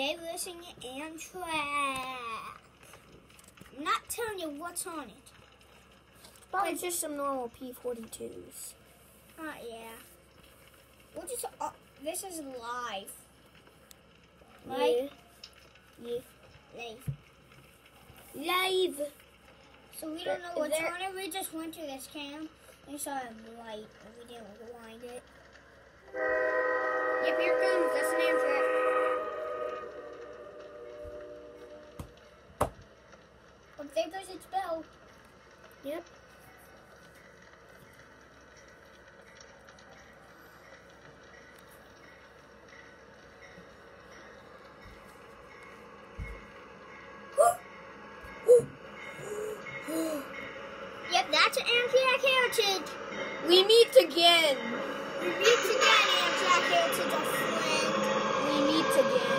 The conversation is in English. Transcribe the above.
They listen and track. I'm not telling you what's on it. Probably just some normal P42s. Oh yeah. We'll just. Uh, this is live. Right? Yeah. Live. Live. So we don't know what's there- on it. We just went to this cam and saw a light, and we didn't wind it. Yep, here comes. That's an Amtrak. Oh, there goes its bell. Yep. Yep, that's an heritage. We meet again. We meet again, our friend. We meet again.